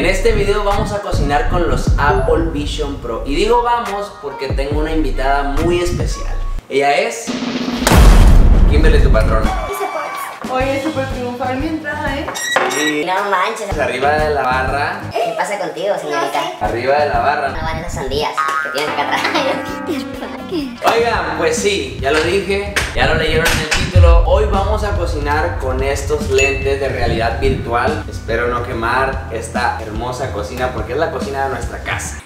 En este video vamos a cocinar con los Apple Vision Pro. Y digo vamos porque tengo una invitada muy especial. Ella es... Kimberly, tu patrona. Oye, súper triunfal mi entrada, ¿eh? Sí. No manches. Arriba de la barra. ¿Qué pasa contigo, señorita? Arriba de la barra. No van esas sandías que tienes acá atrás. Oigan, pues sí, ya lo dije, ya lo leyeron en el título. Hoy vamos a cocinar con estos lentes de realidad virtual. Espero no quemar esta hermosa cocina porque es la cocina de nuestra casa.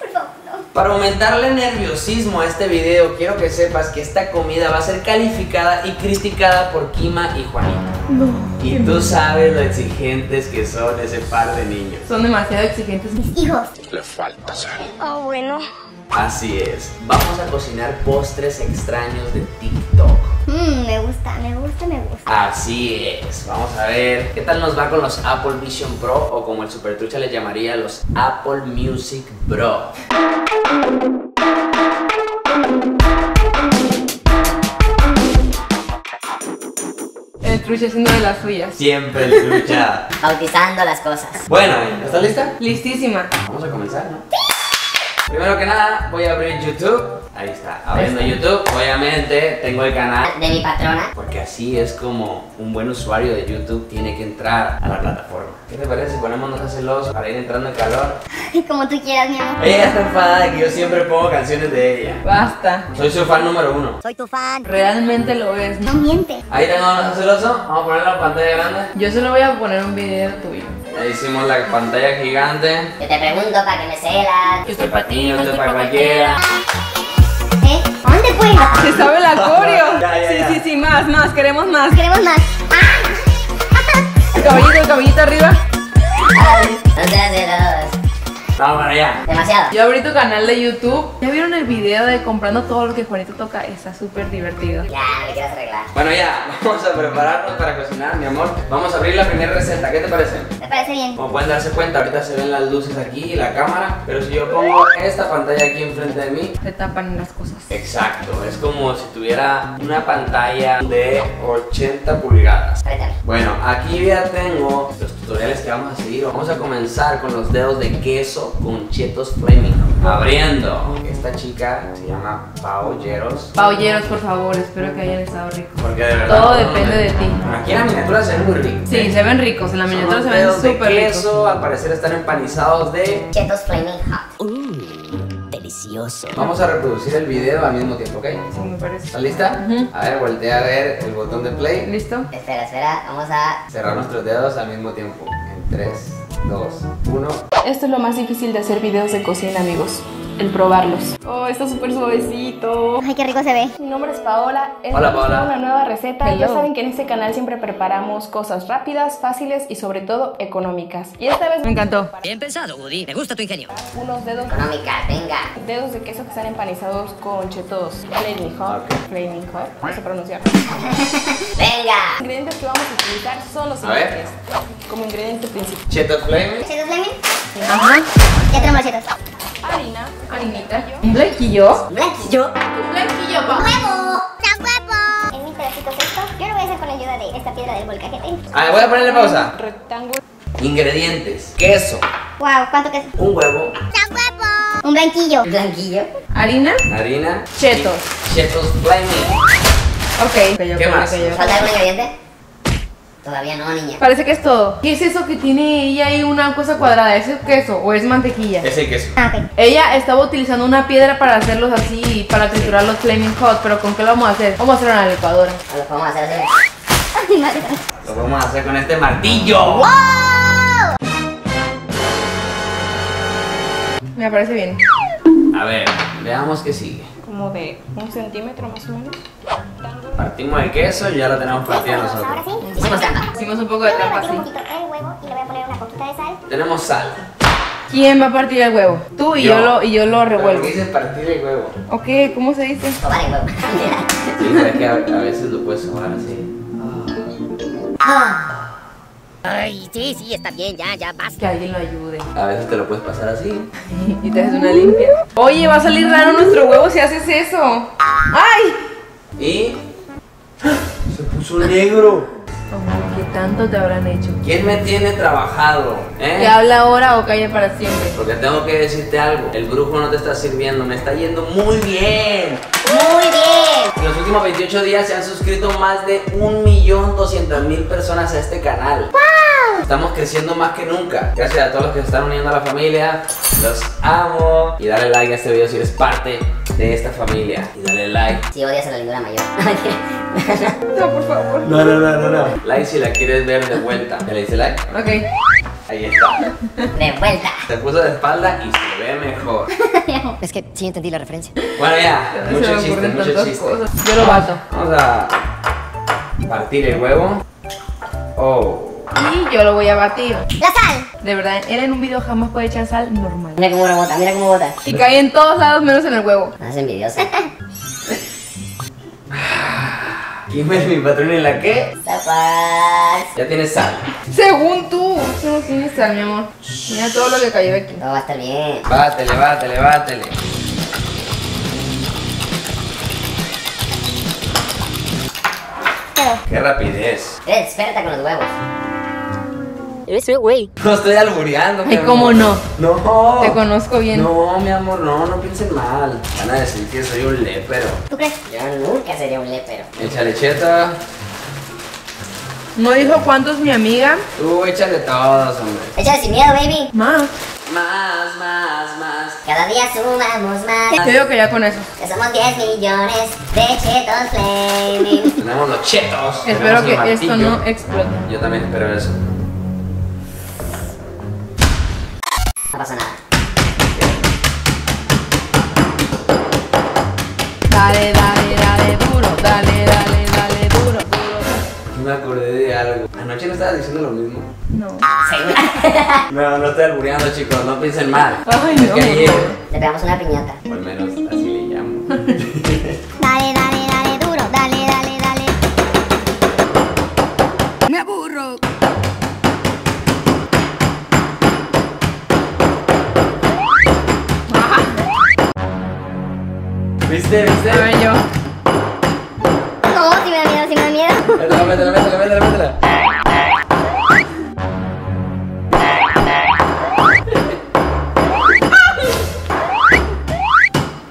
Para aumentarle nerviosismo a este video, quiero que sepas que esta comida va a ser calificada y criticada por Kima y Juanita. No. Y tú sabes lo exigentes que son ese par de niños. Son demasiado exigentes. Hijos. Le falta sal. Oh, bueno. Así es, vamos a cocinar postres extraños de TikTok. Mmm, me gusta, me gusta, me gusta. Así es, vamos a ver qué tal nos va con los Apple Vision Pro o como el Super Trucha les llamaría los Apple Music Pro. El trucha haciendo de las suyas. Siempre el trucha. Bautizando las cosas. Bueno, ¿estás lista? Listísima. Vamos a comenzar, ¿no? Primero que nada, voy a abrir YouTube. Ahí está, abriendo YouTube. Obviamente, tengo el canal. De mi patrona. Porque así es como un buen usuario de YouTube tiene que entrar a la plataforma. ¿Qué te parece si ponemos seas celoso para ir entrando en calor? Como tú quieras, mi amor. Ella está enfadada de que yo siempre pongo canciones de ella. Basta. Soy su fan número uno. Soy tu fan. Realmente lo es. No miente. Ahí tengo a celoso. Vamos a poner la pantalla grande. Yo solo voy a poner un video tuyo. Ahí hicimos la pantalla gigante. Yo te pregunto para que me celas. Yo estoy para ti, yo estoy para cualquiera. ¿Eh? ¿A dónde fue? ¿Se sabe la coreo? Ya, ya, sí, ya. sí, sí, más, más, queremos más. Queremos más. El caballito, el caballito arriba. No celoso. Vamos para allá. Demasiado. Yo abrí tu canal de YouTube. ¿Ya vieron el video de comprando todo lo que Juanito toca? Está súper divertido. Ya, no me quieras arreglar. Bueno, ya, vamos a prepararnos para cocinar, mi amor. Vamos a abrir la primera receta. ¿Qué te parece? ¿Te parece bien? Como pueden darse cuenta, ahorita se ven las luces aquí y la cámara. Pero si yo pongo esta pantalla aquí enfrente de mí, Se tapan las cosas. Exacto, es como si tuviera una pantalla de 80 pulgadas. Bueno, aquí ya tengo los tutoriales que vamos a seguir. Vamos a comenzar con los dedos de queso con chetos flaming. Abriendo. Esta chica se llama Pao Yeros. Paulleros, por favor, espero que hayan estado ricos. Porque de verdad. Todo depende de ti. Aquí en la miniatura se ven muy ricos. Sí, se ven ricos. En la miniatura se ven súper ricos. al parecer están empanizados de. Chetos Flaming Hot. delicioso. Vamos a reproducir el video al mismo tiempo, ¿ok? Sí, me parece. ¿Estás lista? A ver, voltea a ver el botón de play. ¿Listo? Espera, espera. Vamos a. Cerrar nuestros dedos al mismo tiempo. En 3, 2, 1. Esto es lo más difícil de hacer videos de cocina, amigos. El probarlos. Oh, está súper suavecito. Ay, qué rico se ve. Mi nombre es Paola. Esta Hola, es Paola. una nueva receta. Ya saben que en este canal siempre preparamos cosas rápidas, fáciles y sobre todo económicas. Y esta vez Me encantó. Bien pensado, Woody. Me gusta tu ingenio. unos dedos Económica, venga. dedos de queso que están empanizados con chetos Flaming Hot. Flaming Hot. No sé pronunciar. Venga. Los ingredientes que vamos a utilizar son los siguientes. Como ingrediente principal. Chetos Flame. ¿Chetos Flaming? Ajá. Ya tenemos chetos. Harina. Harinita. ¿Un blanquillo? Blanquillo. Un blanquillo, pa. ¡Huevo! ¡San huevo! En mis pedacitos esto, yo lo voy a hacer con la ayuda de esta piedra del volcajete. A ver, voy a ponerle pausa. Rectángulo. Ingredientes: queso, Wow, ¿cuánto que es? un huevo, ¡San huevo! Un blanquillo. ¿Blanquillo? Harina. harina, Chetos. Chetos Flame. Ok. ¿Qué más? ¿Falta algún ingrediente? Todavía no, niña. Parece que es todo. ¿Qué es eso que tiene ella ahí una cosa cuadrada? ¿Es el queso o es mantequilla? Es el queso. Ah. Ella estaba utilizando una piedra para hacerlos así, para triturar los flaming hot, pero ¿con qué lo vamos a hacer? Vamos a hacerlo en la licuadora. Lo podemos hacer así. Ay, madre. Lo vamos a hacer con este martillo. Me parece bien. A ver, veamos qué sigue. Como de un centímetro más o menos. Partimos el queso y ya lo tenemos partido Ahora nosotros. sí. Hicimos trampa. Hicimos un poco de trampa batir un así. poquito el huevo y le voy a poner una poquita de sal. Tenemos sal. ¿Quién va a partir el huevo? Tú y yo, Yo. lo, y yo lo revuelvo. ¿qué dice partir el huevo? Ok, ¿cómo se dice? Sobar el huevo. Sí, pero es que a, a veces lo puedes sobar así. Ay, sí, sí, está bien, ya, ya, basta. Que alguien lo ayude. A veces te lo puedes pasar así. Y te haces una limpia. Oye, va a salir raro nuestro huevo si haces eso. ¡Ay! Y. ¡Se puso negro! ¿Qué tanto te habrán hecho? ¿Quién me tiene trabajado? ¿Eh? ¿Que habla ahora o calle para siempre? Porque tengo que decirte algo. El brujo no te está sirviendo, me está yendo muy bien. Muy bien. En los últimos 28 días se han suscrito más de 1.200.000 personas a este canal. Estamos creciendo más que nunca. Gracias a todos los que se están uniendo a la familia. Los amo. Y dale like a este video si eres parte de esta familia. Y dale like. Si odias a la lindura mayor. No, por favor. No, no, no, no, no. Like si la quieres ver de vuelta. ¿Ya le dice like? Ok. Ahí está. De vuelta. Se puso de espalda y se ve mejor. Es que sí entendí la referencia. Bueno, ya. Mucho chiste, mucho chiste. cosas. Yo lo bato. Vamos a partir el huevo. Oh. Y yo lo voy a batir. La sal. De verdad, él en un video jamás puede echar sal normal. Mira cómo rebota, mira cómo bota. Y cae en todos lados menos en el huevo. No es envidiosa. ¿Quién es mi patrón en la qué? Tapas. Ya tienes sal. Según tú. Eso no tiene sal, mi amor. Mira todo lo que cayó aquí. Todo va a estar bien. Bátele, bátele, bátele. Qué rapidez. Eres experta con los huevos. Eres un güey. No estoy albureando. mi Ay, ¿cómo amor. no? No. Te conozco bien. No, mi amor, no, no piensen mal. Van a decir que soy un lépero. ¿Tú crees? Yo nunca sería un lépero. Échale cheta. No dijo cuánto es mi amiga. Tú échale todos, hombre. Échale sin miedo, baby. Más. Más, más, más. Cada día sumamos más. Te digo que ya con eso. Ya somos 10 millones de chetos flaming. Tenemos los chetos. Espero tenemos que esto no explote. Yo también espero eso. No pasa nada. Dale, dale, dale duro. Dale, dale, dale duro. duro. Me acordé de algo. Anoche no estabas diciendo lo mismo. No. Segura. No, no estoy albureando, chicos. No piensen mal. Ay, no. Le pegamos una piñata. o al menos así le llamo. ¿Viste? ¿Viste? A ver yo. No, si me da miedo, si me da miedo. Métela, métela, métela, métela, métela.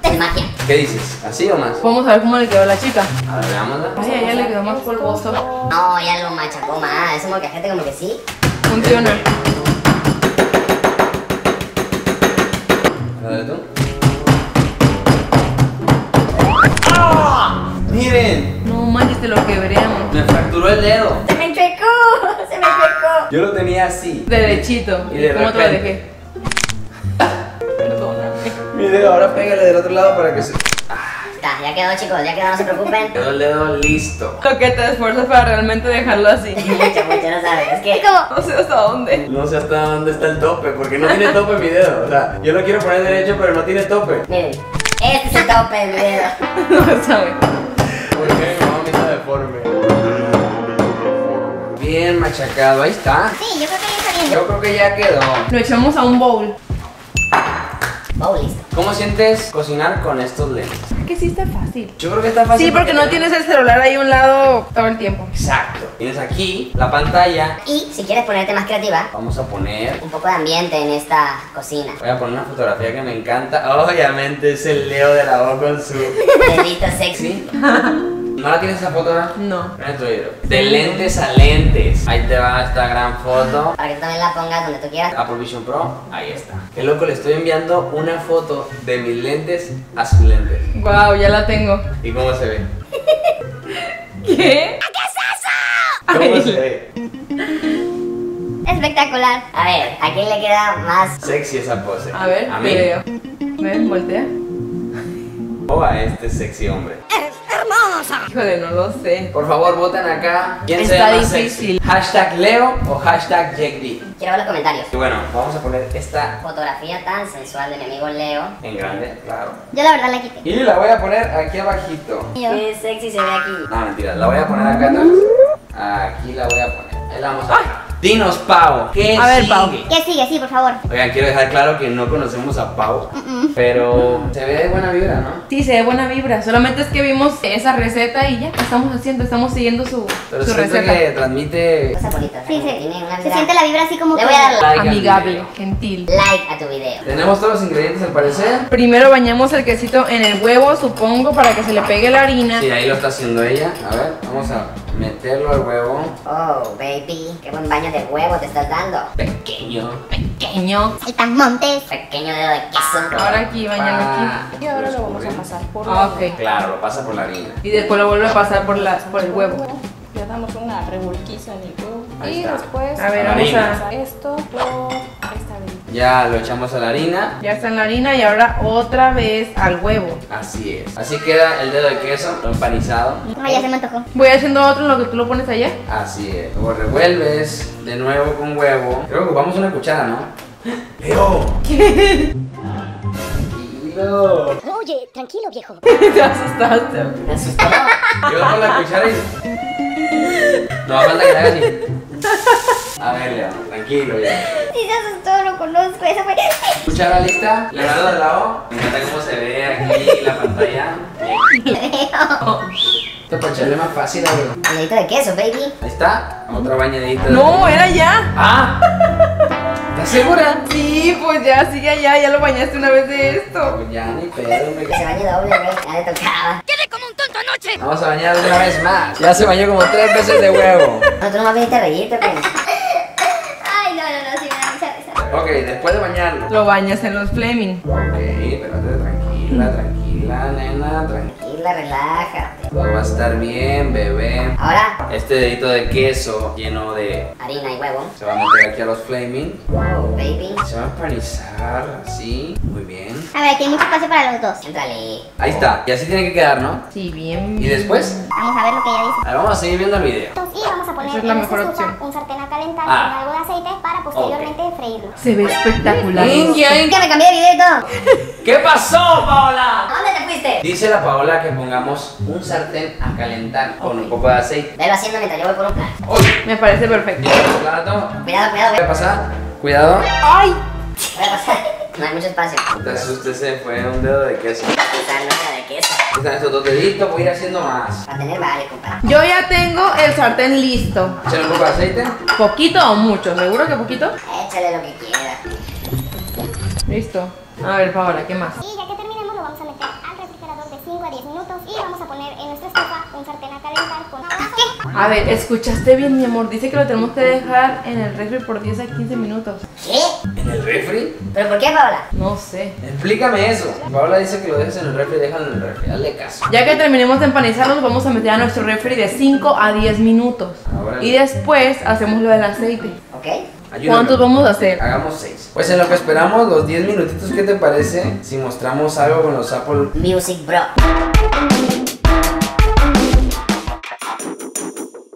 Es magia. ¿Qué dices? ¿Así o más? Vamos a ver cómo le quedó a la chica. A ver, veámosla. Ay, a ella le quedó más polvoso. No, ya lo machacó más. Es como que gente como que sí. Funciona. Dale tú. Te lo quebré, amor. me fracturó el dedo. Se me enchuecó. Se me enchuecó. Yo lo tenía así. Derechito. Y de ¿Cómo te lo repente- dejé? Perdóname. Mi dedo, ahora pégale del otro lado para que se. Ya, quedó, chicos. Ya quedó, no se preocupen. Quedó el dedo listo. Lo que te esfuerzas para realmente dejarlo así. mucho, mucho, no sabes. Es que. ¿Cómo? No sé hasta dónde. No sé hasta dónde está el tope, porque no tiene tope mi dedo. O sea, yo lo quiero poner derecho, pero no tiene tope. Miren. Este es el tope del video. No sabe. Está deforme? Bien machacado, ahí está. Sí, yo creo que ya está bien. Yo creo que ya quedó. Lo echamos a un bowl. Oh, listo. ¿Cómo sientes cocinar con estos lentes? Es que sí está fácil. Yo creo que está fácil. Sí, porque no tienes el celular ahí a un lado todo el tiempo. Exacto. Tienes aquí la pantalla. Y si quieres ponerte más creativa, Vamos a poner. un poco de ambiente en esta cocina. Voy a poner una fotografía que me encanta. Obviamente es el Leo de la voz con su. Dedito sexy. ¿No la tienes esa foto? ¿verdad? No. Video. De lentes a lentes. Ahí te va esta gran foto. Para que tú también la pongas donde tú quieras. Apple Vision Pro, ahí está. Qué loco, le estoy enviando una foto de mis lentes a sus lentes. Wow, ya la tengo. ¿Y cómo se ve? ¿Qué? ¿Cómo Ay. se ve? Espectacular. A ver, ¿a quién le queda más? Sexy esa pose. A ver, a mí. video. Ven, voltea. O a este sexy hombre. Híjole, no lo sé. Por favor, voten acá. ¿Quién se Está ve más difícil. sexy? Hashtag Leo o hashtag Jake D. Quiero ver los comentarios. Y bueno, vamos a poner esta Fotografía tan sensual de mi amigo Leo. en grande, claro. Yo la verdad la quité. Y la voy a poner aquí abajito. Qué sexy se ve aquí. No, mentira, la voy a poner acá atrás. Aquí la voy a poner. Ahí la vamos a Dinos, Pau. ¿Qué A ver, sigue? Pau. ¿Qué sigue? Sí, por favor. Oigan, quiero dejar claro que no conocemos a Pau, pero se ve de buena vibra, ¿no? Sí, se ve buena vibra. Solamente es que vimos esa receta y ya estamos haciendo, estamos siguiendo su, Pero su receta. que transmite Cosas bonitas. Sí, se, Tiene una se siente la vibra así como Le que... voy a dar like Amigable, video. gentil. like a tu video. Tenemos todos los ingredientes al parecer. Primero bañamos el quesito en el huevo, supongo, para que se le pegue la harina. Sí, ahí lo está haciendo ella. A ver, vamos a meterlo al huevo. Oh, baby, qué buen baño de huevo te estás dando. Pequeño. Pequeño. Saltamontes. Pequeño dedo de queso. Ahora aquí, bañalo Ah, aquí. Y ahora lo vamos a pasar por Ah, la ok. Claro, lo pasa por la harina. Y después lo vuelve a pasar por, la, por el huevo. Le damos una revolquiza en el huevo. Ahí y está. después A ver, vamos a... esto por esta vez. Ya lo echamos a la harina. Ya está en la harina y ahora otra vez al huevo. Así es. Así queda el dedo de queso, lo empanizado. Ay, ya se me antojó. Voy haciendo otro en lo que tú lo pones allá. Así es. Luego revuelves de nuevo con huevo. Creo que ocupamos una cuchara, ¿no? Leo. ¿Qué? Tranquilo. Oye, tranquilo, viejo. Te asustaste. Me asustó. Yo con la cuchara y. No falta que le hagas así. A ver, Leo, tranquilo ya. Sí se asustó, lo conozco. Eso fue... Cuchara lista, Leonardo de lado. Me encanta cómo se ve aquí la pantalla. Esto para echarle más fácil, güey. Bañadito de queso, baby. Ahí está. Otra bañadita. de- No, era ya. ¡Ah! ¿Estás segura? Sí, pues ya, sí, ya, ya, ya lo bañaste una vez de esto. Pues ya ni pedo, me Que se bañe doble, güey. Ya le tocaba. Vamos a bañar una vez más. Ya se bañó como tres veces de huevo. No, tú nomás viniste a reírte, pues. Ay, no, no, no, sí me da mucha risa. Ok, después de bañarlo. Lo bañas en los Fleming. Ok, espérate, tranquila, tranquila, nena, tranquila. Tranquila, relájate. Todo va a estar bien, bebé. Ahora, Este dedito de queso lleno de. harina y huevo. Se va a meter aquí a los flaming. Oh, baby. Se va a empanizar así. Muy bien. A ver, aquí hay mucho espacio para los dos. Entrale. Ahí está. Y así tiene que quedar, ¿no? Sí, bien. Y después. Vamos a ver lo que ella dice. Ahora vamos a seguir viendo el video. Y vamos a poner es la en mejor estufa opción. un sartén a calentar Ah. con algo de aceite para posteriormente freírlo. Se ve espectacular. India, Que me cambié de video y todo. ¿Qué pasó, Paola? ¿A dónde fuiste? Dice la Paola que pongamos un sartén a calentar con un poco de aceite. Velo haciendo mientras yo voy por un plato. ¡Uy! Me parece perfecto. Plato. Cuidado, cuidado, ¿Qué pasa? Cuidado. ¡Ay! voy a pasar. No hay mucho espacio. No te asustes, se fue un dedo de queso. Esta nuestra de queso. Están estos dos deditos, voy a ir haciendo más. Para tener varios, compadre. Yo ya tengo el sartén listo. Echar un poco de aceite. ¿Poquito o mucho? ¿Seguro que poquito? Échale lo que quiera. Listo. A ver, Paola, ¿qué más? Y ya que terminemos lo vamos a meter al refrigerador de 5 a 10 minutos y vamos a poner en nuestra estufa un sartén a calentar con agua. ¿Qué? A ver, escuchaste bien, mi amor. Dice que lo tenemos que dejar en el refri por 10 a 15 minutos. ¿Qué? ¿En el refri? ¿Pero por qué, Paola? No sé. Explícame eso. Paola dice que lo dejes en el refri, déjalo en el refri. Hazle caso. Ya que terminemos de empanizarlos, vamos a meter a nuestro refri de 5 a 10 minutos. Ahora. Y después hacemos lo del aceite. ¿Ok? Ayúdame. ¿Cuántos vamos a hacer? Hagamos seis. Pues en lo que esperamos los 10 minutitos, ¿qué te parece si mostramos algo con los Apple? Music Bro.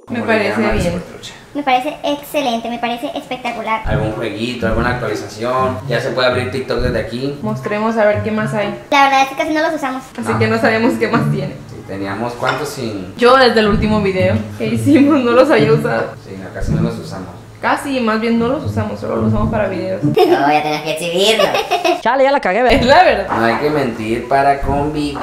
Me ¿cómo le parece llaman? bien. Me parece excelente, me parece espectacular. Algún jueguito, alguna actualización. Ya se puede abrir TikTok desde aquí. Mostremos a ver qué más hay. La verdad es que casi no los usamos. Así No. que no sabemos qué más tiene. Sí, teníamos cuántos sin. Yo desde el último video que hicimos no los había usado. Sí, no, casi no los usamos. Casi, más bien no los usamos, solo los usamos para videos. No, ya tenías que exhibirlo. Es la verdad. No hay que mentir para convivir.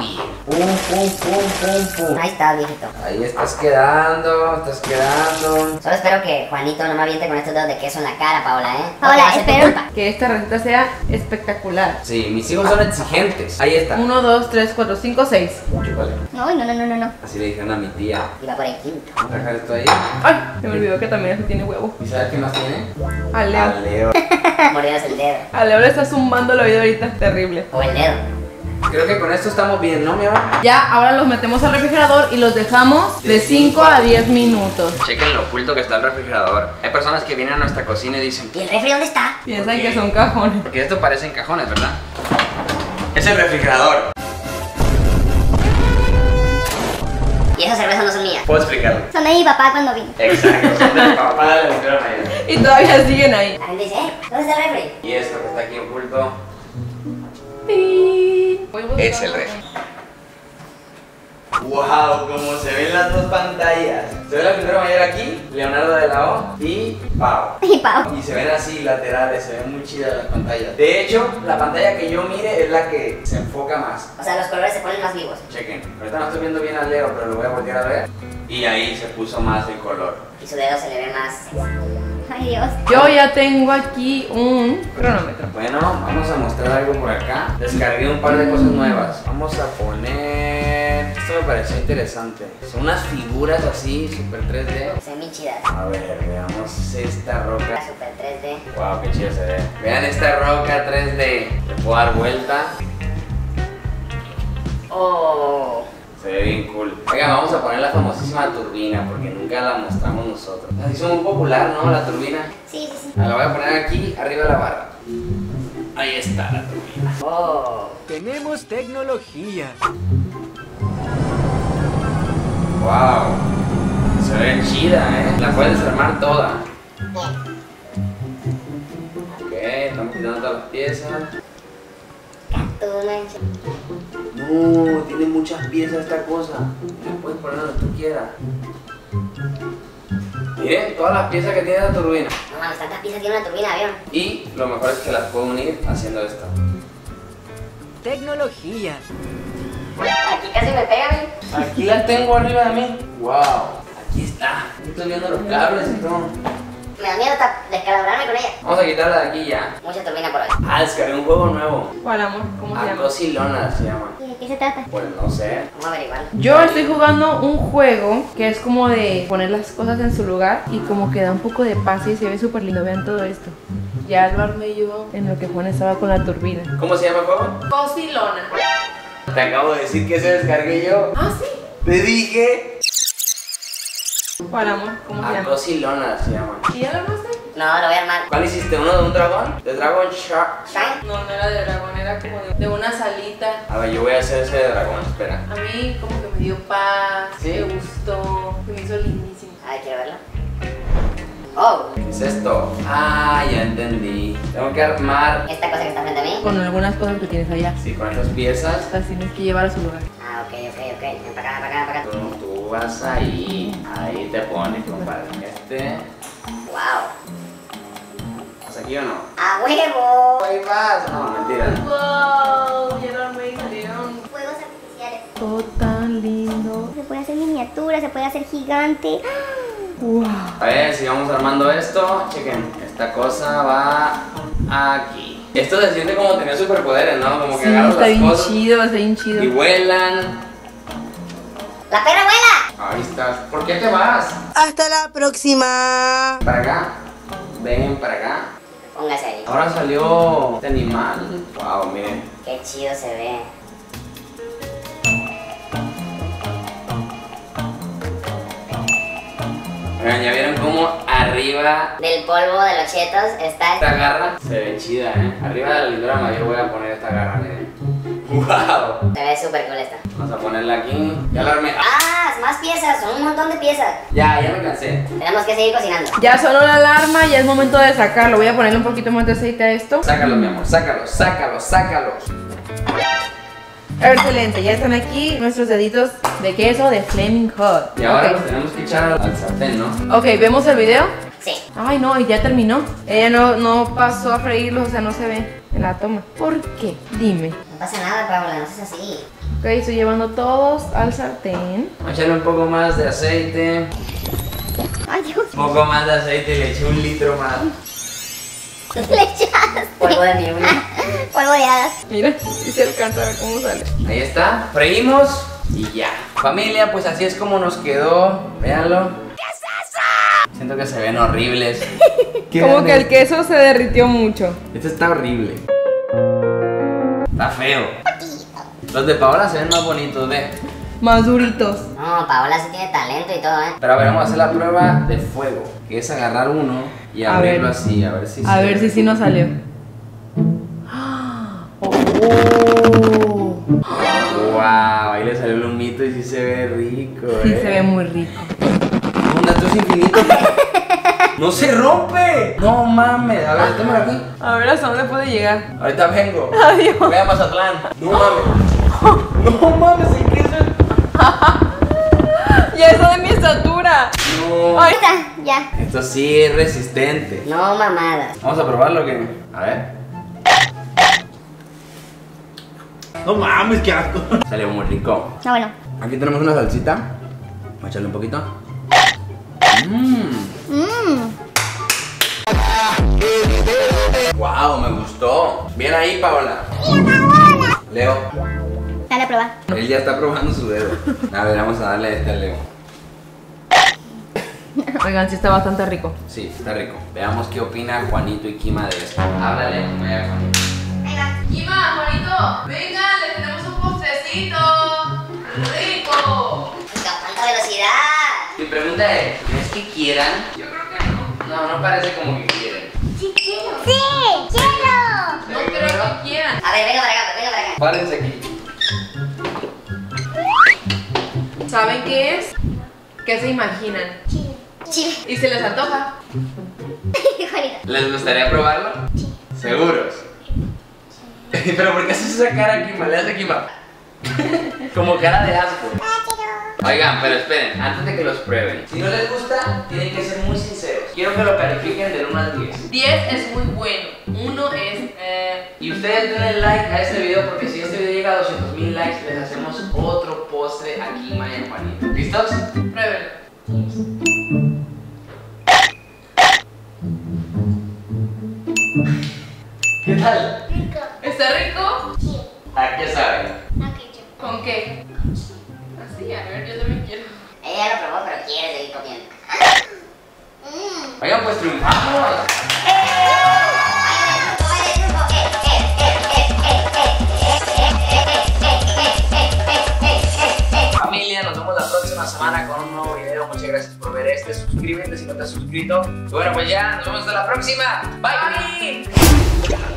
Pum, pum, pum, pum, pum. Ahí está, viejito. Ahí estás quedando, estás quedando. Solo espero que Juanito no me aviente con estos dedos de queso en la cara, Paola, ¿eh? Paola, a espero-. Que esta receta sea espectacular. Sí, mis hijos son exigentes. Ahí está. 1, 2, 3, 4, 5, 6. Chúpale. No, no, no, no, no, no. Así le dijeron a mi tía. Iba por el quinto. Vamos a dejar esto ahí. Ay, se me olvidó que también este tiene huevo. ¿Y sabes qué más tiene? A A Leo. Leo. Mordidas el dedo. A Leo le está zumbando el oído ahorita. Terrible. O el dedo. Creo que con esto estamos bien, ¿no, mi amor? Ya, ahora los metemos al refrigerador y los dejamos de 5 a 10 minutos. Chequen lo oculto que está el refrigerador. Hay personas que vienen a nuestra cocina y dicen, ¿Y el refri dónde está? Piensan que son cajones. porque esto parecen cajones, ¿verdad? Es el refrigerador. Y esas cervezas no son mías. ¿Puedo explicarlo? Son de mi papá cuando vino. Exacto, son del papá de la mujer mayor. Y todavía siguen ahí. La gente dice, ¿eh? ¿Dónde está el refri? Y esto que está aquí oculto Pi. es el refri. Wow, como se ven las dos pantallas. Se ve la primera mayor aquí, Leonardo de la O y Pau. Y Pau. Y se ven así laterales, se ven muy chidas las pantallas. De hecho, la pantalla que yo mire es la que se enfoca más. O sea, los colores se ponen más vivos. Chequen, ahorita no estoy viendo bien al Leo, pero lo voy a voltear a ver. Y ahí se puso más el color. Y su dedo se le ve más. Ay, Dios. Yo ya tengo aquí un cronómetro. Bueno, vamos a mostrar algo por acá. Descargué un par de cosas nuevas. Vamos a poner. Pareció interesante. Son unas figuras así, super 3D. Se chidas. A ver, veamos esta roca. La Super 3D. Wow, qué chido se ve. Vean esta roca 3D. Le puedo dar vuelta. Oh. Se ve bien cool. Oiga, vamos a poner la famosísima turbina porque nunca la mostramos nosotros. Se hizo muy popular, ¿no? La turbina. Sí, sí, sí. La voy a poner aquí, arriba de la barra. Ahí está la turbina. Oh. Tenemos tecnología. Wow. Se ve chida, ¿eh? La puedes desarmar toda. Ok, estamos quitando todas las piezas. No, tiene muchas piezas esta cosa. La puedes poner donde tú quieras. Miren, todas las piezas que tiene la turbina. No mames, tantas piezas tiene una turbina, ¿vieron? Y lo mejor es que las puedo unir haciendo esto. Tecnología. Aquí casi me pega, ¿ven? Aquí las tengo arriba de mí. Wow. Aquí está. Estoy viendo los cables y todo. Me da miedo ta- descalabrarme con ella. Vamos a quitarla de aquí ya. Mucha turbina por hoy. Ah, descargué un juego nuevo. ¿Cuál amor? ¿Cómo se llama? Acosilona se llama. ¿Y de qué se trata? Pues no sé. Vamos a averiguarlo. Yo estoy jugando un juego que es como de poner las cosas en su lugar y como que da un poco de paz y se ve súper lindo. Vean todo esto. Ya lo armé yo en lo que Juan estaba con la turbina. ¿Cómo se llama el juego? Cosilona. Te acabo de decir que se descargué yo. Ah, sí. Te dije. ¿Cuál amor? ¿Cómo se llama? Acosilona se llama. ¿Y ya lo armaste? No, lo voy a armar. ¿Cuál hiciste? ¿Uno de un dragón? ¿De Dragon Shark? ¿Shine? No, no era de dragón, era como de, de una salita. A ver, yo voy a hacer ese de dragón, espera. A mí como que me dio paz, ¿Sí? me gustó, me hizo lindísimo. Ay, quiero verlo. Oh, ¿Qué es esto? Ah, ya entendí. Tengo que armar. esta cosa que está frente a mí. Con algunas cosas que tienes allá. Sí, con estas piezas. Las tienes que llevar a su lugar. Ah, ok, ok, ok. Ven para acá, para acá, para acá. Tú, tú vas ahí. Ahí te pones, compadre. Este. Wow. ¿Vas aquí o no? ¡A huevo! Ahí vas. No, mentira. ¡Wow! Ya salieron Fuegos artificiales. todo tan lindo. Se puede hacer miniatura, se puede hacer gigante. ¡Wow! A ver, si vamos armando esto, chequen, esta cosa va aquí. Esto se siente como tener superpoderes, ¿no? Como que Sí, agarras está las bien cosas chido, está bien y vuelan. ¡La perra vuela! Ahí estás. ¿Por qué te vas? Hasta la próxima. Para acá. Ven para acá. Póngase ahí. Ahora salió este animal. Wow, miren. Qué chido se ve. ¿Ya vieron cómo arriba Del polvo de los chetos está esta garra se ve chida, eh? Arriba de la lindura mayor voy a poner esta garra, miren. Wow. Se ve súper cool esta. Vamos a ponerla aquí. Ya la armé. ¡Ah! ¡Ah! Más piezas, son un montón de piezas. Ya, ya me cansé. Tenemos que seguir cocinando. Ya sonó la alarma, ya es momento de sacarlo. Voy a ponerle un poquito más de aceite a esto. Sácalo, mi amor, sácalo, sácalo, sácalo. Excelente, ya están aquí nuestros deditos de queso de Flaming Hot. Y ahora Ok. los tenemos que echar al sartén, ¿no? Ok, ¿vemos el video? Sí. Ay, no, y ya terminó. Ella no, no pasó a freírlos, o sea, no se ve en la toma. ¿Por qué? Dime. No pasa nada, Paula, no seas así. Ok, estoy llevando todos al sartén. Vamos a echarle un poco más de aceite. Ay, Dios. Un poco más de aceite y le eché un litro más. Le echaste. Polvo de mi hadas. Mira, si se alcanza a ver cómo sale. Ahí está, freímos y ya. Familia, pues así es como nos quedó. Véanlo. ¿Qué es eso? Siento que se ven horribles. Como que el queso se derritió mucho. Este está horrible. Está feo. Los de Paola se ven más bonitos, ve. Más duritos. No, Paola sí tiene talento y todo, ¿eh? Pero a ver, vamos a hacer la prueba de fuego. Que es agarrar uno y A abrirlo ver. así, a ver si A se- ver si sí nos salió. Wow, ahí le salió el humito y sí se ve rico, sí eh. se ve muy rico. Un dato es infinito. ¡No se rompe! No mames. A ver, tómalo aquí. A ver hasta dónde puede llegar. Ahorita vengo. Adiós. Voy a Mazatlán. No mames. No mames, el queso. otra. No. Ay. Está, ya. Esto sí es resistente. No mamadas. Vamos a probarlo que. A ver. No mames, qué asco. Sale muy rico. Ah, bueno. Aquí tenemos una salsita. Vamos a echarle un poquito. Mmm. Mmm. Wow, me gustó. Bien ahí, Paola. Leo. Dale a probar. Él ya está probando su dedo. A ver, vamos a darle este a Leo. Oigan, sí está bastante rico. Sí, está rico. Veamos qué opina Juanito y Kima de esto. Háblale, Juanito. Kima, Juanito, venga, postrecito. Rico. ¡Cuánta velocidad! Mi pregunta es, ¿es que quieran? Yo creo que no. No, no parece como que quieren. Sí, quiero. No creo que quieran. A ver, venga para acá, venga para acá. Párense aquí. ¿Saben qué es? ¿Qué se imaginan? Chile. ¿Y se les antoja? ¿Les gustaría probarlo? ¿Seguros? ¿Pero por qué haces esa cara, Kima? Le hace Kima. Como cara de asco. Oigan, pero esperen, antes de que los prueben. Si no les gusta, tienen que ser muy sinceros. Quiero que lo califiquen del 1 al 10. 10 es muy bueno. Uno es. Eh, Y ustedes denle like a este video porque si este video llega a 200 mil likes, les hacemos otro postre a Kima y a Juanito. ¿Listos? pruébenlo. ¿Qué tal? Rico. ¿Está rico? Sí. ¿A qué saben? Ok, yo. ¿Con qué? Así, a ver, yo también quiero. Ella lo probó, pero quiere seguir comiendo. Mmm. Oigan, pues triunfamos. Familia, nos vemos la próxima semana con un nuevo video. Muchas gracias por ver este. Suscríbete si no te has suscrito. Y bueno, pues ya, nos vemos hasta la próxima. Bye. Bye.